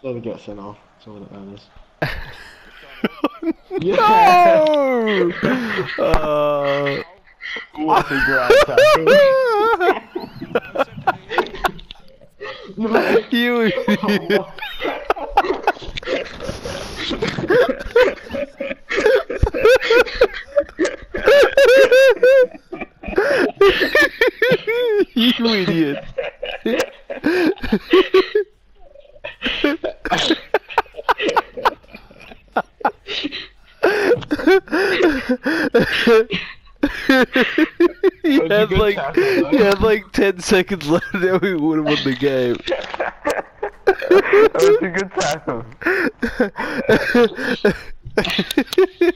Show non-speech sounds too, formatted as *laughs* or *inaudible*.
Slowly get sent off. That's all that matters. No! uh, *laughs* What a great *laughs* you idiot. you *laughs* idiot. You That was a had like though. you had like ten seconds *laughs* left and we would have won the game. that was a good tackle. *laughs*